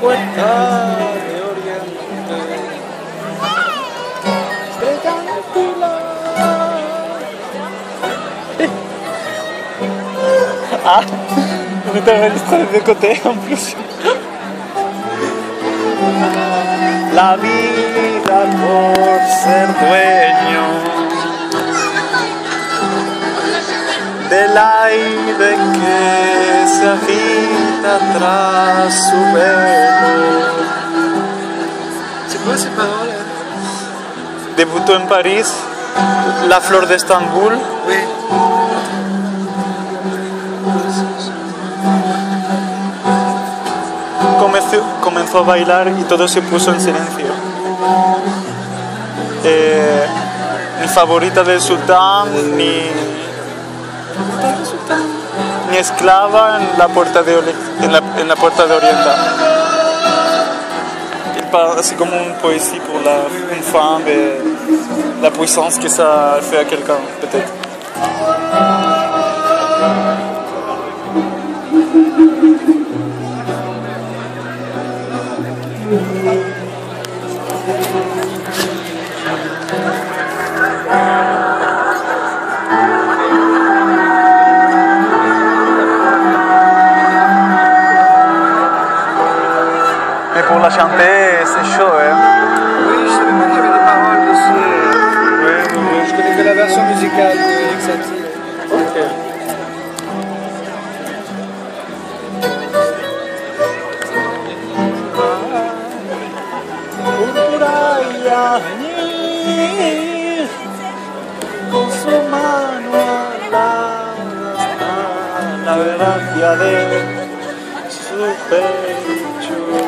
puerta de Oriente. Estrella angular. Ah, no te enregistré de côté en plus. La vida por ser dueño del aire que se tras su velo. Debutó en París La Flor de Estambul comenzó, comenzó a bailar y todo se puso en silencio. Eh, favorita del sultán, ni, esclava en la puerta de, en la, en la puerta de parle, c'est poésie pour la, femme et la puissance que ça fait à quelqu'un, peut-être. Pour la chanter, c'est chaud, hein. Oui, je savais pas qu'il y avait des paroles dessus. Oui, oui, Je connais que la version musicale de Satie. ok. Gracia de su pecho.